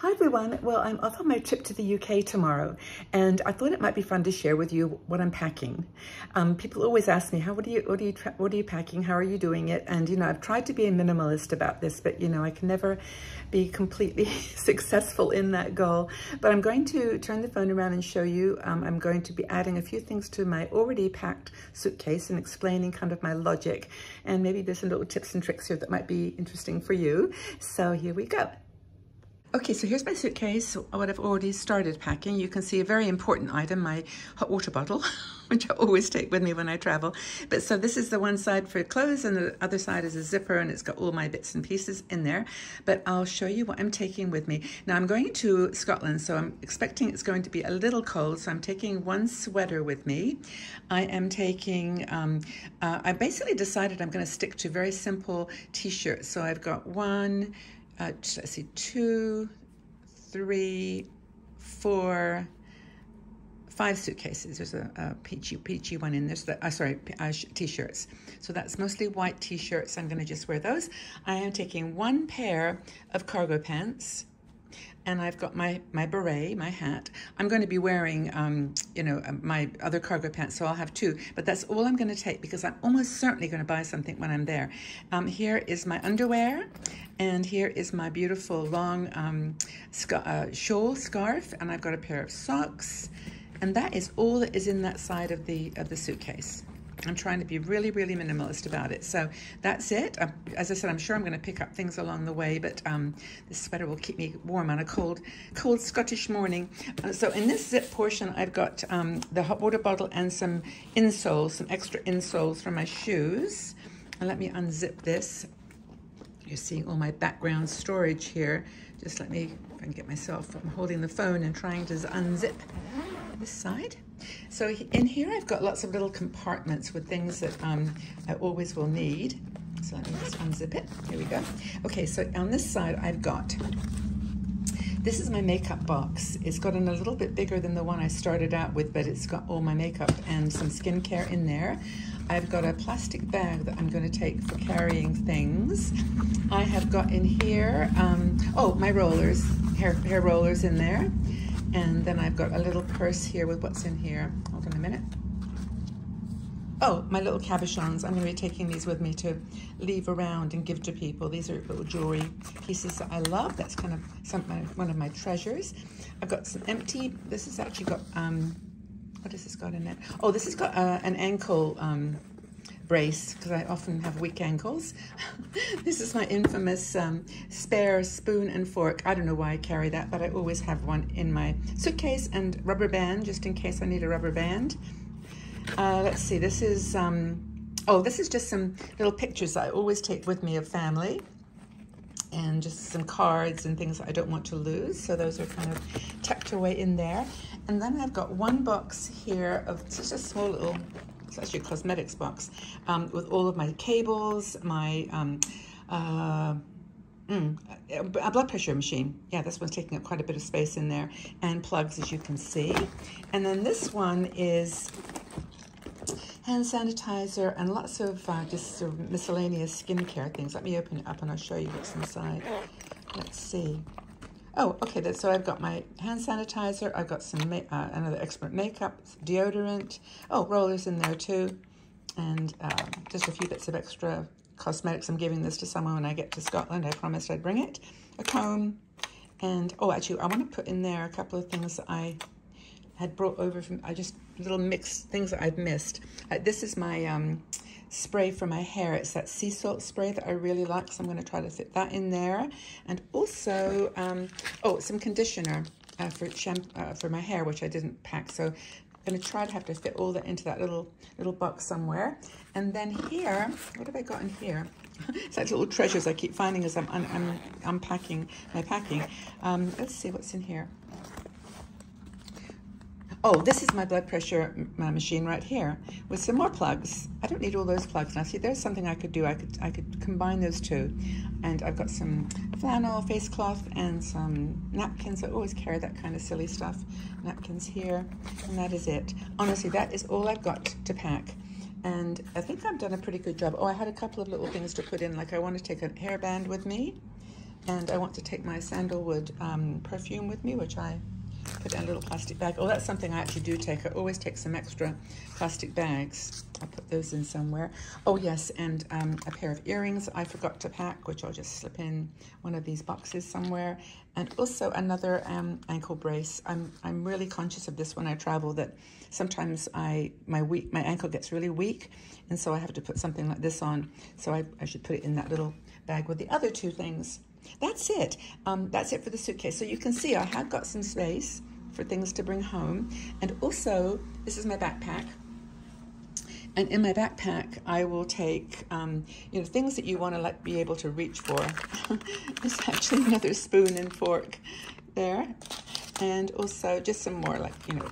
Hi everyone. Well, I'm off on my trip to the UK tomorrow, and I thought it might be fun to share with you what I'm packing. Um, people always ask me, "How? What are you? What are you? What are you packing? How are you doing it?" And you know, I've tried to be a minimalist about this, but you know, I can never be completely successful in that goal. But I'm going to turn the phone around and show you. Um, I'm going to be adding a few things to my already packed suitcase and explaining kind of my logic, and maybe there's some little tips and tricks here that might be interesting for you. So here we go. Okay, so here's my suitcase, what I've already started packing. You can see a very important item, my hot water bottle, which I always take with me when I travel. But so this is the one side for clothes and the other side is a zipper and it's got all my bits and pieces in there. But I'll show you what I'm taking with me. Now I'm going to Scotland, so I'm expecting it's going to be a little cold. So I'm taking one sweater with me. I am taking, um, uh, I basically decided I'm gonna stick to very simple t-shirts. So I've got one, uh, let's see, two, three, four, five suitcases. There's a, a peachy, peachy one in there. Uh, sorry, uh, t-shirts. So that's mostly white t-shirts. I'm going to just wear those. I am taking one pair of cargo pants and I've got my, my beret, my hat. I'm going to be wearing, um, you know, uh, my other cargo pants, so I'll have two. But that's all I'm going to take because I'm almost certainly going to buy something when I'm there. Um, here is my underwear, and here is my beautiful long um, sc uh, shawl scarf, and I've got a pair of socks. And that is all that is in that side of the of the suitcase. I'm trying to be really, really minimalist about it. So that's it. I, as I said, I'm sure I'm going to pick up things along the way, but um, this sweater will keep me warm on a cold, cold Scottish morning. Uh, so in this zip portion, I've got um, the hot water bottle and some insoles, some extra insoles for my shoes. And let me unzip this. You're seeing all my background storage here. Just let me, if I can get myself, I'm holding the phone and trying to unzip this side. So in here I've got lots of little compartments with things that um, I always will need. So let me just unzip it. Here we go. Okay, so on this side I've got, this is my makeup box. It's gotten a little bit bigger than the one I started out with, but it's got all my makeup and some skincare in there. I've got a plastic bag that I'm going to take for carrying things. I have got in here, um, oh, my rollers, hair, hair rollers in there. And then I've got a little purse here with what's in here. Hold on a minute. Oh, my little cabochons. I'm going to be taking these with me to leave around and give to people. These are little jewelry pieces that I love. That's kind of some, my, one of my treasures. I've got some empty, this has actually got, um, what has this got in it? Oh, this has got uh, an ankle um, brace because I often have weak ankles. this is my infamous um, spare spoon and fork. I don't know why I carry that, but I always have one in my suitcase and rubber band just in case I need a rubber band. Uh, let's see, this is, um, oh, this is just some little pictures I always take with me of family and just some cards and things I don't want to lose. So those are kind of tucked away in there. And then I've got one box here of just a small little it's actually cosmetics box um, with all of my cables, my um, uh, mm, a blood pressure machine. Yeah, this one's taking up quite a bit of space in there, and plugs, as you can see. And then this one is hand sanitizer and lots of uh, just sort of miscellaneous skincare things. Let me open it up and I'll show you what's inside. Let's see. Oh, okay, so I've got my hand sanitizer, I've got some uh, another expert makeup, deodorant, oh, rollers in there too, and uh, just a few bits of extra cosmetics. I'm giving this to someone when I get to Scotland. I promised I'd bring it. A comb, and, oh, actually, I want to put in there a couple of things that I had brought over from, I just, little mixed things that I've missed. Uh, this is my, um, spray for my hair. It's that sea salt spray that I really like, so I'm going to try to fit that in there. And also, um, oh, some conditioner uh, for uh, for my hair, which I didn't pack. So I'm going to try to have to fit all that into that little little box somewhere. And then here, what have I got in here? it's like little treasures I keep finding as I'm, I'm unpacking my packing. Um, let's see what's in here. Oh, this is my blood pressure my machine right here with some more plugs. I don't need all those plugs now. See, there's something I could do. I could I could combine those two. And I've got some flannel face cloth and some napkins. I always carry that kind of silly stuff. Napkins here, and that is it. Honestly, that is all I've got to pack. And I think I've done a pretty good job. Oh, I had a couple of little things to put in, like I want to take a hairband with me And I want to take my sandalwood um, perfume with me, which I a little plastic bag. Oh, that's something I actually do take. I always take some extra plastic bags. I'll put those in somewhere. Oh, yes, and um, a pair of earrings I forgot to pack, which I'll just slip in one of these boxes somewhere. And also another um, ankle brace. I'm, I'm really conscious of this when I travel, that sometimes I my weak my ankle gets really weak, and so I have to put something like this on. So I, I should put it in that little bag with the other two things. That's it. Um, that's it for the suitcase. So you can see I have got some space for things to bring home. And also, this is my backpack. And in my backpack, I will take, um, you know, things that you want to like be able to reach for. There's actually another spoon and fork there. And also just some more like, you know,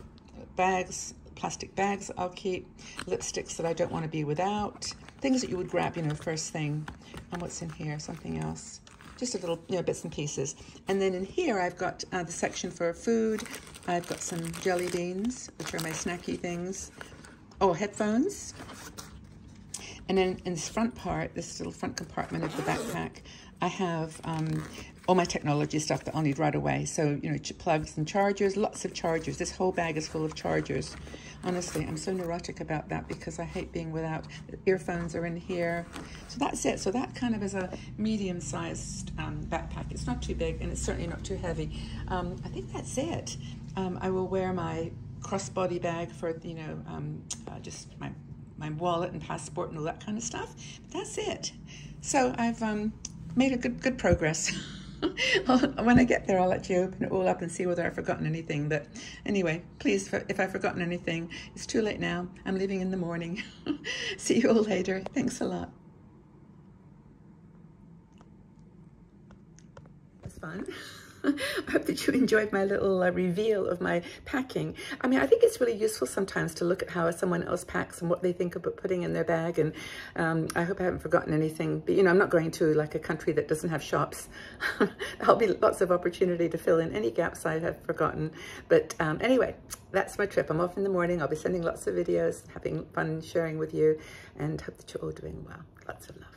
bags, plastic bags I'll keep, lipsticks that I don't want to be without, things that you would grab, you know, first thing. And what's in here? Something else just a little, you know, bits and pieces. And then in here, I've got uh, the section for food. I've got some jelly beans, which are my snacky things. Oh, headphones. And then in this front part, this little front compartment of the backpack, I have um, all my technology stuff that I'll need right away. So, you know, plugs and chargers, lots of chargers. This whole bag is full of chargers. Honestly, I'm so neurotic about that because I hate being without. Earphones are in here. So that's it. So that kind of is a medium-sized um, backpack. It's not too big and it's certainly not too heavy. Um, I think that's it. Um, I will wear my crossbody bag for, you know, um, uh, just my, my wallet and passport and all that kind of stuff. But that's it. So I've um, made a good, good progress. when I get there, I'll let you open it all up and see whether I've forgotten anything. But anyway, please, if I've forgotten anything, it's too late now. I'm leaving in the morning. see you all later. Thanks a lot. It's fun. I hope that you enjoyed my little uh, reveal of my packing. I mean, I think it's really useful sometimes to look at how someone else packs and what they think about putting in their bag. And um, I hope I haven't forgotten anything. But, you know, I'm not going to like a country that doesn't have shops. There'll be lots of opportunity to fill in any gaps I have forgotten. But um, anyway, that's my trip. I'm off in the morning. I'll be sending lots of videos, having fun sharing with you, and hope that you're all doing well. Lots of love.